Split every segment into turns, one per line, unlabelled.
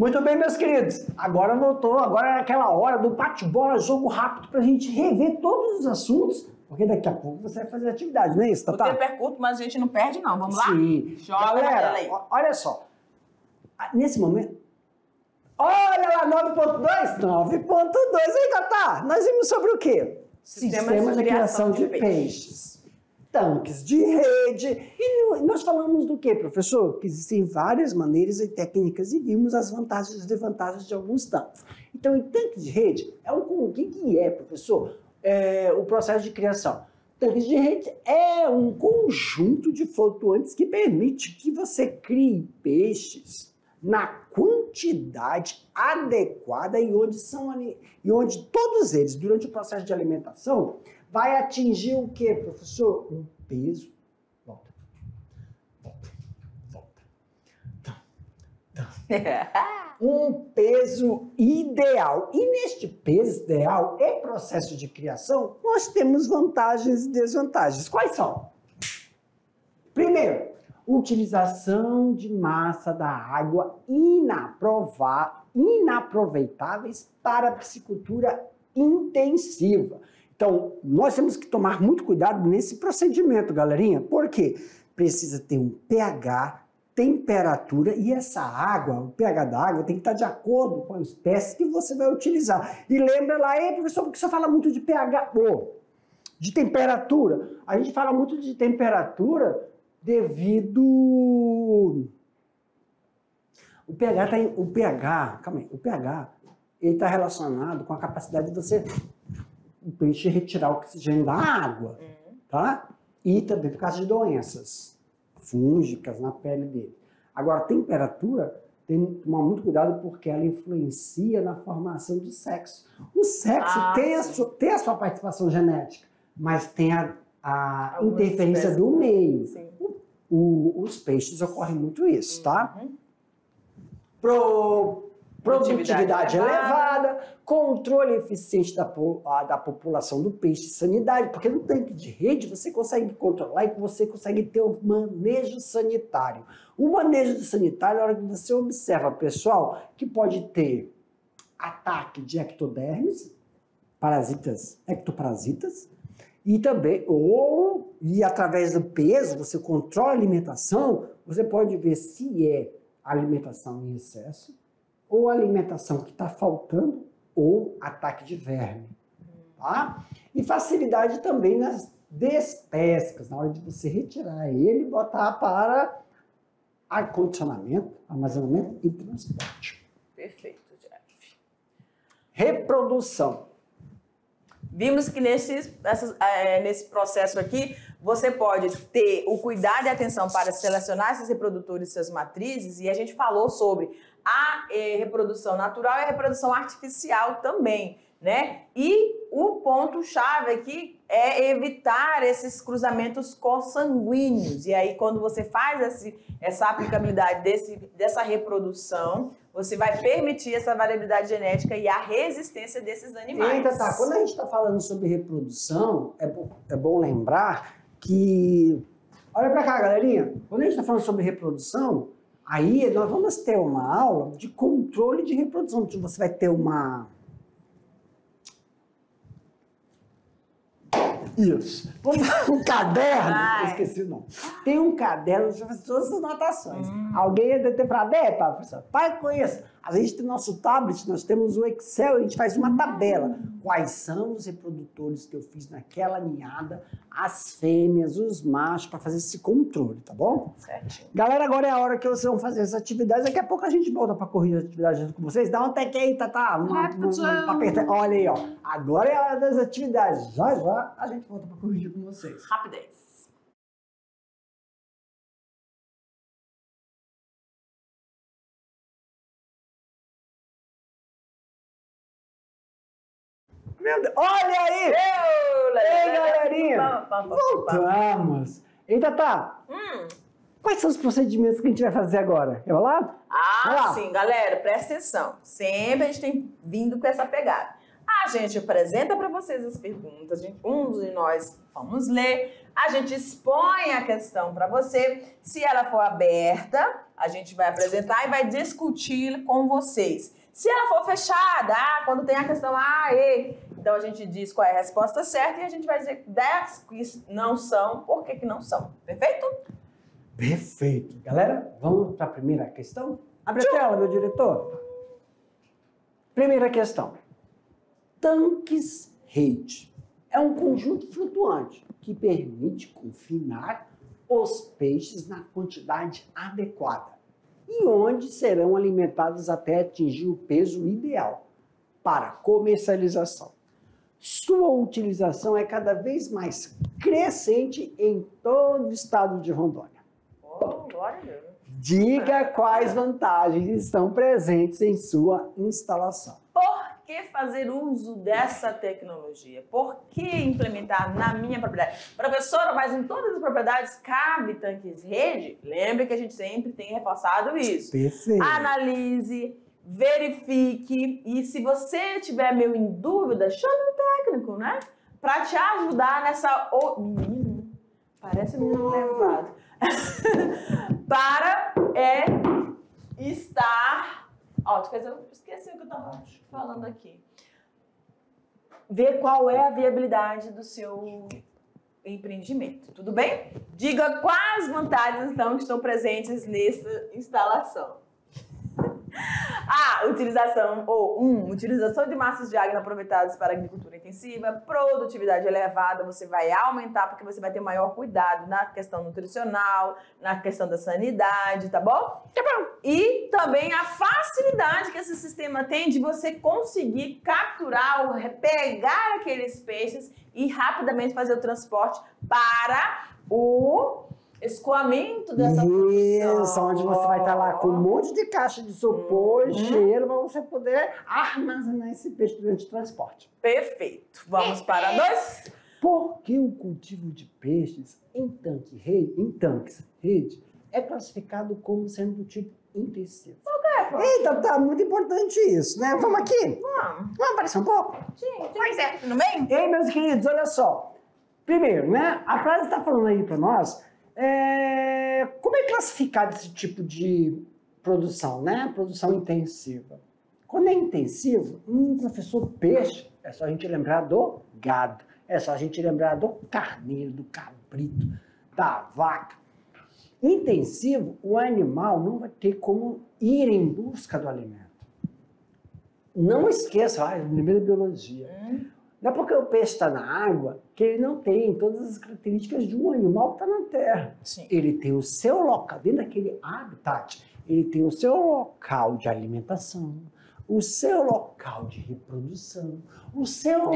Muito bem, meus queridos. Agora voltou, agora é aquela hora do bate-bola, jogo rápido, pra gente rever todos os assuntos, porque daqui a pouco você vai fazer atividade, não é isso,
O
Tatá?
tempo é curto, mas a gente não perde, não. Vamos lá?
Sim.
Joga
Galera,
aí.
olha só. Ah, Nesse momento. Olha lá, 9.2? 9.2, hein, Tatá? Nós vimos sobre o quê?
Sistemas de criação de
peixes. Tanques de rede. E nós falamos do quê, professor? Que existem várias maneiras e técnicas e vimos as vantagens e desvantagens de alguns tanques. Então, em tanque de rede, é um, o que, que é, professor? É, o processo de criação. Tanques de rede é um conjunto de flutuantes que permite que você crie peixes na quantidade adequada e onde são e onde todos eles durante o processo de alimentação vai atingir o que, professor? Um peso. Volta. Volta. Volta. um peso ideal. E neste peso ideal e processo de criação, nós temos vantagens e desvantagens. Quais são? Primeiro, utilização de massa da água inaproveitáveis para a piscicultura intensiva. Então, nós temos que tomar muito cuidado nesse procedimento, galerinha. Por quê? Precisa ter um pH, temperatura e essa água, o pH da água tem que estar de acordo com a espécie que você vai utilizar. E lembra lá, ei, professor, porque você fala muito de pH, ô, de temperatura. A gente fala muito de temperatura devido o pH tá em, o pH, calma aí, o pH ele está relacionado com a capacidade de você o peixe retirar o oxigênio da água, tá? E também por causa de doenças fúngicas na pele dele. Agora, a temperatura tem que tomar muito cuidado porque ela influencia na formação do sexo. O sexo
Ah,
tem, a sua, tem a sua participação genética, mas tem a, a interferência do meio.
Sim.
O- os peixes ocorre muito isso, tá?
Uhum.
Pro, produtividade
Produtividade
elevada, controle eficiente da, a- da população do peixe, sanidade, porque no tanque de rede você consegue controlar e você consegue ter o manejo sanitário. O manejo sanitário é a hora que você observa, pessoal, que pode ter ataque de ectodermes, parasitas, ectoparasitas, e também, ou, e através do peso, você controla a alimentação, você pode ver se é alimentação em excesso, ou alimentação que está faltando, ou ataque de verme. Tá? E facilidade também nas despescas, na hora de você retirar ele e botar para acondicionamento, armazenamento e transporte.
Perfeito, Jeff.
Reprodução.
Vimos que nesse, é, nesse processo aqui, você pode ter o cuidado e atenção para selecionar esses reprodutores e suas matrizes, e a gente falou sobre a eh, reprodução natural e a reprodução artificial também, né? E o ponto-chave aqui é evitar esses cruzamentos consanguíneos. E aí, quando você faz esse- essa aplicabilidade desse, dessa reprodução, você vai permitir essa variabilidade genética e a resistência desses animais.
Eita, tá. Quando a gente está falando sobre reprodução, é, é bom lembrar que. Olha pra cá, galerinha. Quando a gente está falando sobre reprodução, aí nós vamos ter uma aula de controle de reprodução. Você vai ter uma. Isso. Um caderno. Eu esqueci o nome. Tem um caderno de fazer todas as anotações.
Hum.
Alguém ia ter é, pá, professor, para com isso. A gente tem nosso tablet, nós temos o Excel, a gente faz uma tabela. Quais são os reprodutores que eu fiz naquela ninhada, as fêmeas, os machos, para fazer esse controle, tá bom?
Certinho.
Galera, agora é a hora que vocês vão fazer essas atividades. Daqui a pouco a gente volta para corrigir as atividades junto com vocês. Dá um tec aí, uma, uma, aperta- Olha aí, ó. Agora é a hora das atividades. Já, já a gente volta para corrigir com vocês.
Rapidez.
Olha aí! Ei, galerinha! Voltamos! Eita, tá!
Hum.
Quais são os procedimentos que a gente vai fazer agora? Eu vou lá?
Ah,
lá.
sim, galera, presta atenção. Sempre a gente tem vindo com essa pegada. A gente apresenta para vocês as perguntas, um de nós vamos ler, a gente expõe a questão para você. Se ela for aberta, a gente vai apresentar e vai discutir com vocês. Se ela for fechada, ah, quando tem a questão A, E, então a gente diz qual é a resposta certa e a gente vai dizer 10 que não são, por que, que não são. Perfeito?
Perfeito. Galera, vamos para a primeira questão? Abre a tela, meu diretor. Primeira questão. Tanques rede é um conjunto flutuante que permite confinar os peixes na quantidade adequada e onde serão alimentados até atingir o peso ideal para comercialização. Sua utilização é cada vez mais crescente em todo o estado de Rondônia.
Oh.
Diga quais vantagens estão presentes em sua instalação.
Por que fazer uso dessa tecnologia? Por que implementar na minha propriedade? Professora, mas em todas as propriedades cabe tanques rede? Lembre que a gente sempre tem reforçado isso.
Perfeito.
Analise, verifique e se você tiver meio em dúvida, chame um técnico, né? Para te ajudar nessa. Oh, menino, parece um menino levado. para é estar. Ó, tu fez, eu esqueci o que eu estava falando aqui. Ver qual é a viabilidade do seu empreendimento. Tudo bem? Diga quais vantagens então que estão presentes nessa instalação. A. Utilização, ou um, utilização de massas de água aproveitadas para agricultura intensiva, produtividade elevada, você vai aumentar porque você vai ter maior cuidado na questão nutricional, na questão da sanidade, tá bom? Tá bom. E também a facilidade que esse sistema tem de você conseguir capturar ou pegar aqueles peixes e rapidamente fazer o transporte para o escoamento dessa
Isso, onde você vai estar lá com um monte de caixa de isopor uhum. cheiro para você poder armazenar esse peixe durante o transporte.
Perfeito. Vamos para dois.
Por que o cultivo de peixes em, tanque, rede, em tanques rede é classificado como sendo do tipo intensivo?
Okay,
Eita, tá muito importante isso, né? Vamos aqui?
Vamos.
Vamos aparecer um pouco?
Sim, pois é. Tudo bem?
E aí, meus queridos, olha só. Primeiro, né? A frase está falando aí para nós é, como é classificado esse tipo de produção, né? Produção intensiva. Quando é intensivo, um professor peixe, é só a gente lembrar do gado, é só a gente lembrar do carneiro, do cabrito, da vaca. Intensivo, o animal não vai ter como ir em busca do alimento. Não esqueça, ah, lembrei da biologia. Não é porque o peixe está na água que ele não tem todas as características de um animal que está na terra.
Sim.
Ele tem o seu local, dentro daquele habitat, ele tem o seu local de alimentação, o seu local de reprodução, o seu,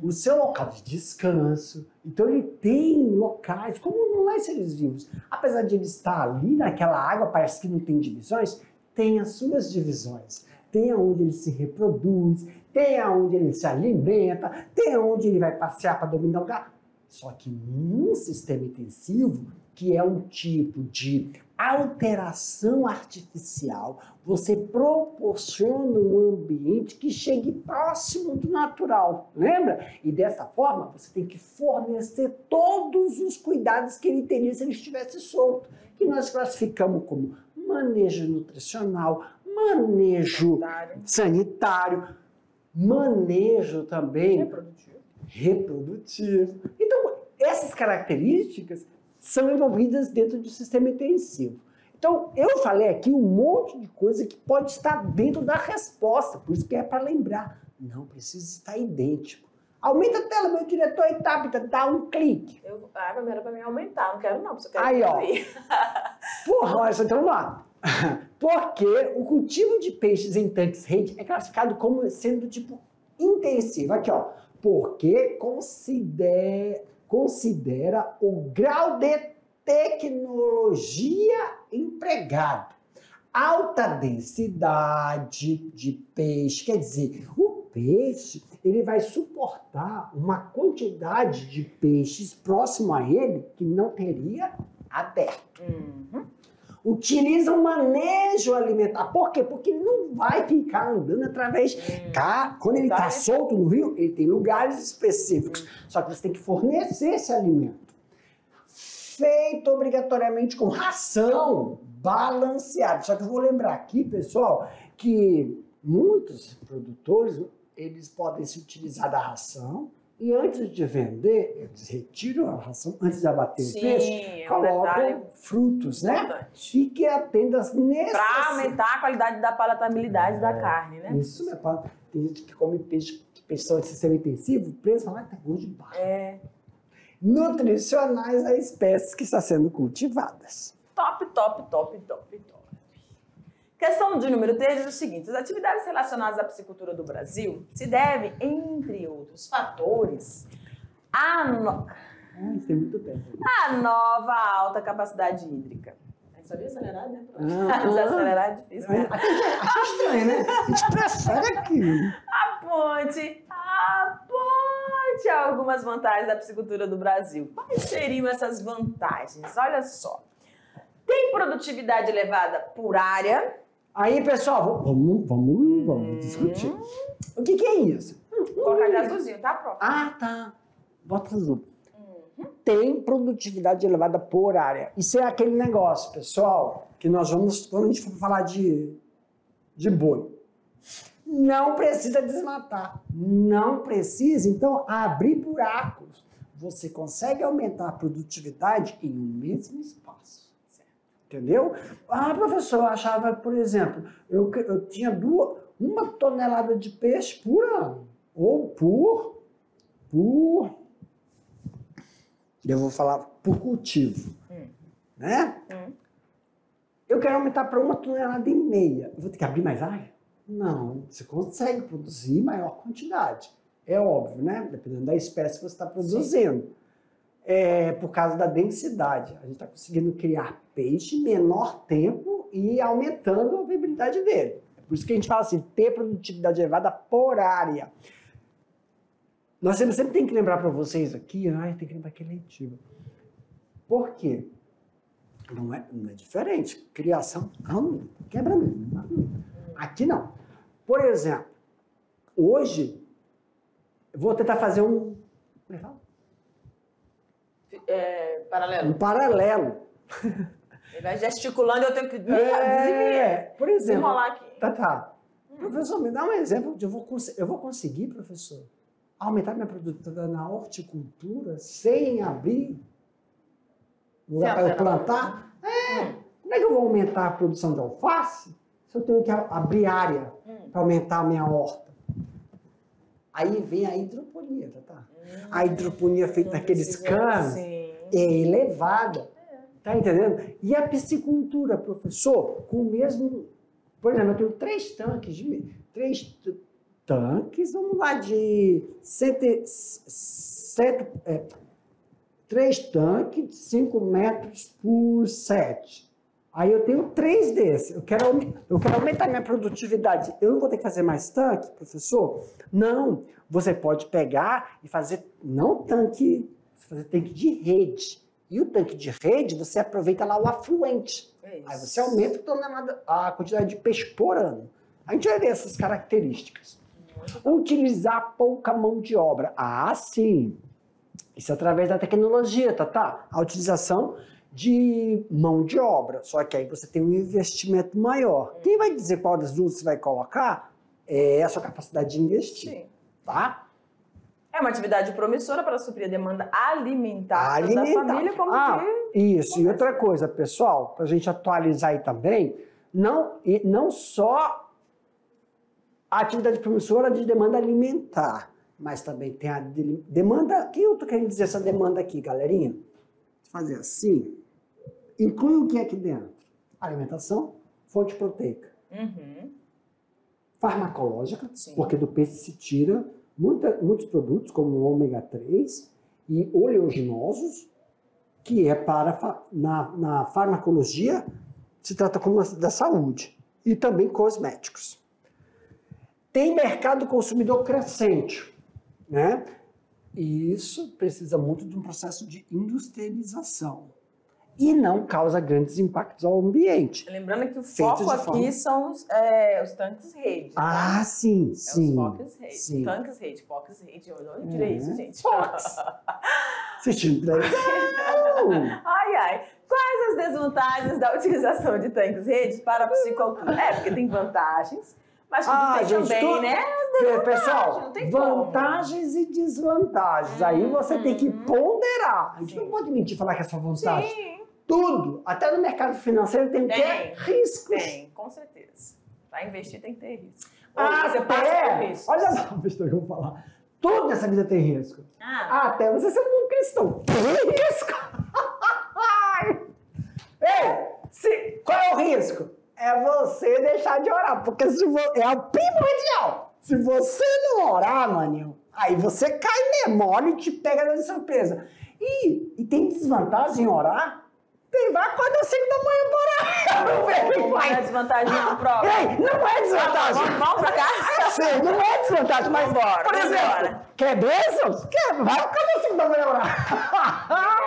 o seu local de descanso. Então ele tem locais, como nós seres vivos. Apesar de ele estar ali naquela água, parece que não tem divisões, tem as suas divisões. Tem onde ele se reproduz, tem aonde ele se alimenta, tem aonde ele vai passear para dominar o lugar. Só que num sistema intensivo, que é um tipo de alteração artificial, você proporciona um ambiente que chegue próximo do natural, lembra? E dessa forma, você tem que fornecer todos os cuidados que ele teria se ele estivesse solto, que nós classificamos como manejo nutricional, manejo sanitário, sanitário manejo também
reprodutivo.
reprodutivo. Então, essas características são envolvidas dentro do sistema intensivo. Então, eu falei aqui um monte de coisa que pode estar dentro da resposta, por isso que é para lembrar. Não precisa estar idêntico. Aumenta a tela, meu diretor e Tabita, dá um clique.
Eu, ah, mas era para mim aumentar, não quero não, você quer
Aí, ó. Porra, olha, então vamos lá. Porque o cultivo de peixes em tanques rede é classificado como sendo tipo intensivo. Aqui, ó. Porque considera, considera o grau de tecnologia empregado. Alta densidade de peixe, quer dizer, o peixe ele vai suportar uma quantidade de peixes próximo a ele que não teria aberto.
Uhum.
Utiliza o manejo alimentar. Por quê? Porque ele não vai ficar andando através. Cá, quando ele está
Tá.
solto no rio, ele tem lugares específicos. Só que você tem que fornecer esse alimento. Feito obrigatoriamente com ração balanceada. Só que eu vou lembrar aqui, pessoal, que muitos produtores eles podem se utilizar da ração e antes de vender, eles retiram a ração antes de abater
Sim,
o peixe,
é
colocam frutos, né?
importante.
E que atenda às
Para
necessidades.
aumentar a qualidade da palatabilidade da carne, né?
Isso pá. Tem gente que come peixe, que peixe de sistema intensivo, preso lá tá gosto de barro.
É.
Nutricionais das espécies que estão sendo cultivadas.
Top, top, top, top, top. Questão de número 3 diz o seguinte: as atividades relacionadas à piscicultura do Brasil se devem, entre outros fatores, à, no-
Ah, é muito tempo.
à nova alta capacidade hídrica. É só desacelerar, né?
Ah,
Desacelerar é difícil. né?
Acho estranho, né? A gente prefere aquilo.
Aponte, aponte algumas vantagens da piscicultura do Brasil. Quais seriam essas vantagens? Olha só. Tem produtividade elevada por área.
Aí, pessoal, vamos, vamos, vamos discutir. O que, que é isso?
Colocar de azulzinho, tá, prof?
Ah, tá. Bota azul. Tem produtividade elevada por área. Isso é aquele negócio, pessoal, que nós vamos, quando a gente for falar de, de boi. Não precisa desmatar. Não precisa, então, abrir buracos. Você consegue aumentar a produtividade em um mesmo espaço. Entendeu? Ah, professor, eu achava, por exemplo, eu, eu tinha duas, uma tonelada de peixe por ano. Ou por. Por. Eu vou falar por cultivo.
Hum.
Né?
Hum.
Eu quero aumentar para uma tonelada e meia. Eu vou ter que abrir mais área? Não, você consegue produzir maior quantidade. É óbvio, né? Dependendo da espécie que você está produzindo. É, por causa da densidade. A gente está conseguindo criar peixe em menor tempo e aumentando a viabilidade dele. É por isso que a gente fala assim, ter produtividade elevada por área. Nós sempre, sempre tem que lembrar para vocês aqui, ai, tem que lembrar que é letivo. Por quê? Não é, não é diferente. Criação aumenta, quebra mesmo. Aqui não. Por exemplo, hoje, vou tentar fazer um, como é que fala?
É, paralelo.
um paralelo.
Ele vai gesticulando, eu tenho que
É, por exemplo,
desenrolar aqui.
tá, tá. Professor, me dá um exemplo de eu vou, eu vou conseguir, professor, aumentar minha produtividade na horticultura sem abrir lugar para eu plantar? É. Como é que eu vou aumentar a produção de alface se eu tenho que abrir área
Hum.
para aumentar a minha horta? Aí vem a hidroponia, tá? tá? A hidroponia feita naqueles canos é elevada. Tá entendendo? E a piscicultura, professor, com o mesmo. Por exemplo, eu tenho três tanques de. Três tanques, vamos lá, de. Cento, cento, é, três tanques de 5 metros por 7. Aí eu tenho três desses. Eu quero, eu quero aumentar minha produtividade. Eu não vou ter que fazer mais tanque, professor? Não. Você pode pegar e fazer, não tanque, você fazer tanque de rede. E o tanque de rede, você aproveita lá o afluente.
É.
Aí você aumenta a quantidade de peixe por ano. A gente vai ver essas características. Utilizar pouca mão de obra. Ah, sim. Isso é através da tecnologia, tá, tá? A utilização de mão de obra. Só que aí você tem um investimento maior. Quem vai dizer qual das duas você vai colocar é a sua capacidade de investir,
Sim.
tá?
É uma atividade promissora para suprir a demanda alimentar,
Alimentar.
da família como
Ah,
de...
Isso, e outra coisa, pessoal, para a gente atualizar aí também, não, e não só a atividade promissora de demanda alimentar, mas também tem a de- demanda. O que eu estou querendo dizer essa demanda aqui, galerinha? Fazer assim. Inclui o que é aqui dentro? Alimentação, fonte proteica,
Uhum.
farmacológica,
Sim.
porque do peixe se tira muita- muitos produtos, como o ômega 3 e oleaginosos, que é para na, na farmacologia se trata como da saúde e também cosméticos. Tem mercado consumidor crescente, né? E isso precisa muito de um processo de industrialização. E não causa grandes impactos ao ambiente.
Lembrando que o foco aqui
forma-
são os, é, os tanques rede. tá?
Ah, sim,
É
sim.
os Fox Rede.
sim.
Tanques Rede, Fox Rede. Eu não tirei
É.
isso, gente.
Fox. Assistindo televisão.
Ai, ai. Quais as desvantagens da utilização de tanques redes para a piscicultura? É, porque tem vantagens, mas tudo
Ah,
tem
gente,
também,
tudo-
né?
Pe- Pessoal,
tem como.
vantagens e desvantagens. Aí você tem que
Uhum.
ponderar. A gente
Sim.
não pode mentir e falar que é só vantagem.
Sim,
Tudo, até no mercado financeiro tem que ter riscos.
tem, com certeza. Para investir tem que ter risco. Ou
Até,
você passa por riscos.
olha só, besteira que eu vou falar. Tudo nessa vida tem risco.
Ah,
Até você ser um cristão. Tem risco. Ei, se, qual é o risco? É você deixar de orar, porque se vo, é o primordial. Se você não orar, maninho, aí você cai mesmo, olha e te pega de surpresa. E, e tem desvantagem em orar? Tem, vai acordar às 5 da manhã orar. Não
não é desvantagem não, prova.
Ei, não é desvantagem.
Vamos, vamos pra cá?
Sim, não é desvantagem, mas
Vambora,
por exemplo, quer bênçãos? Quer, vai acordar às 5 da manhã orar.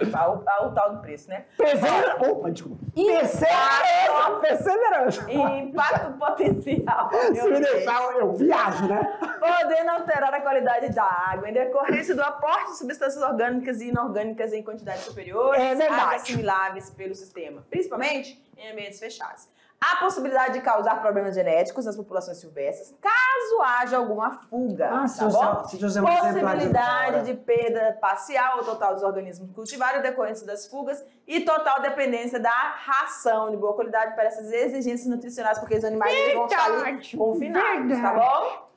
O, o tal do preço, né?
Perseverança. Opa, desculpa. Perseverança. Perseverança.
Impacto potencial.
Se me deixar, eu, eu viajo, né?
podendo alterar a qualidade da água em decorrência do aporte de substâncias orgânicas e inorgânicas em quantidades superiores
É verdade.
Assimiláveis pelo sistema, principalmente em ambientes fechados. Há possibilidade de causar problemas genéticos nas populações silvestres, caso haja alguma fuga,
Ah,
tá bom?
se é um de
Possibilidade de perda parcial ou total dos organismos cultivados decorrentes das fugas e total dependência da ração de boa qualidade para essas exigências nutricionais, porque os animais vão estar confinados, tá bom?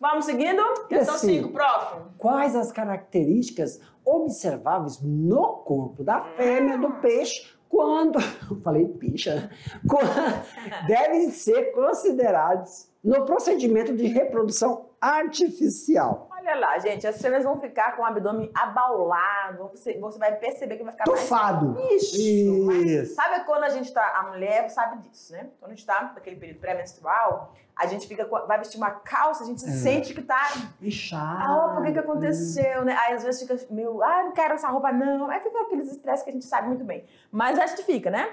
Vamos seguindo? Questão
assim,
5, prof.
Quais as características observáveis no corpo da fêmea do peixe quando. Eu falei né? Quando devem ser considerados no procedimento de reprodução artificial.
Olha lá, gente, as fêmeas vão ficar com o abdômen abaulado, você, você vai perceber que vai ficar mais
Tufado.
Isso, mas
Isso.
sabe quando a gente tá, a mulher sabe disso, né? Quando a gente tá naquele período pré-menstrual, a gente fica, com- vai vestir uma calça, a gente
É.
sente que tá,
Inchado.
ah, por que que aconteceu, né? Aí às vezes fica, meu, ah, não quero essa roupa não. Aí fica aqueles estresses que a gente sabe muito bem. Mas a gente fica, né?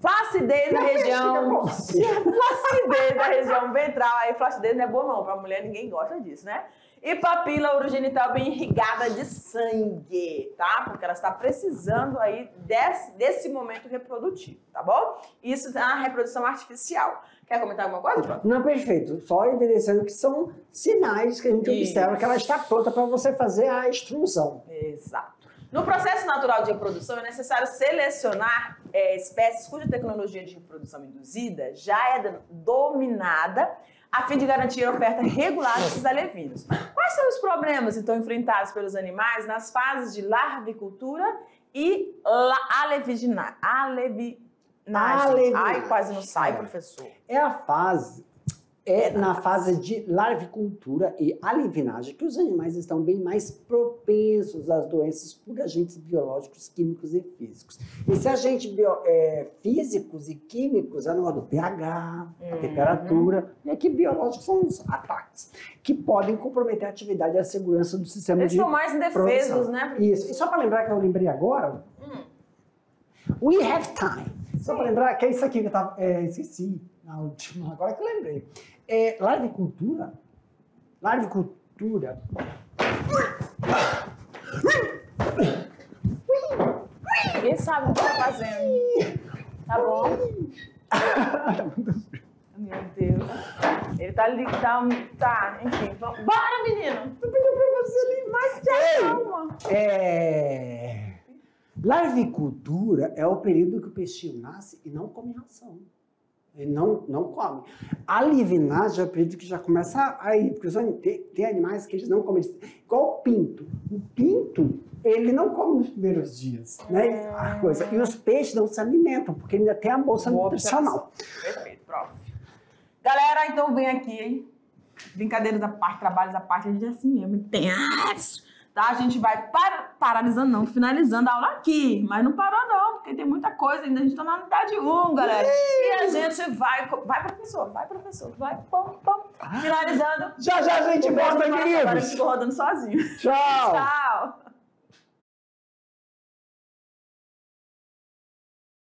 Flacidez na região. Flacidez na região ventral. Aí flacidez não é boa não, pra mulher ninguém gosta disso, né? E papila urogenital bem irrigada de sangue, tá? Porque ela está precisando aí desse, desse momento reprodutivo, tá bom? Isso é a reprodução artificial. Quer comentar alguma coisa, João?
Não, perfeito. Só evidenciando que são sinais que a gente
Isso.
observa que ela está pronta para você fazer a extrusão.
Exato. No processo natural de reprodução, é necessário selecionar é, espécies cuja tecnologia de reprodução induzida já é do- dominada, a fim de garantir a oferta regular desses alevinos. Quais são os problemas, então, enfrentados pelos animais nas fases de larvicultura e la- alevigina-? Alevinagem. Ai, quase não sai, professor.
É a fase, é na fase de larvicultura e alevinagem que os animais estão bem mais propensos às doenças por agentes biológicos, químicos e físicos. Esse agente bio- é, físicos e químicos é no do pH, a
Uhum.
temperatura, e aqui biológicos são os ataques, que podem comprometer a atividade e a segurança do sistema
Eles
de
estão mais indefesos,
produção.
né?
Isso. E só para lembrar que eu lembrei agora, We Have Time. Só para lembrar que é isso aqui que eu tava, é, esqueci na última, agora que eu lembrei. É, larvicultura, larvicultura,
Ninguém sabe o que está fazendo. Tá bom? Meu Deus. Ele tá ali, tá, tá, enfim. Vamos. Bora, menino!
Eu pedi pra você ali.
Mas
Ei!
calma.
É, larvicultura é o período que o peixinho nasce e não come ração. Ele não, não come. A livinagem é o período que já começa a ir, porque os tem, tem animais que eles não comem. Igual o pinto. O pinto, ele não come nos primeiros dias, né? A coisa. E os peixes não se alimentam, porque ainda tem a bolsa
Boa
nutricional.
Perfeito, prof. Galera, então vem aqui, hein? Brincadeiras à parte, trabalhos à parte, a gente é assim mesmo. Intenso. Tá? A gente vai par paralisando, não, finalizando a aula aqui. Mas não parou, não, porque tem muita coisa ainda. A gente tá na unidade 1, galera. E a gente vai. Vai, professor, vai, professor. Vai, pom, pom. Finalizando.
Já já a gente volta,
do coração, Agora eu
queridos.
fico rodando sozinho.
Tchau.
Tchau.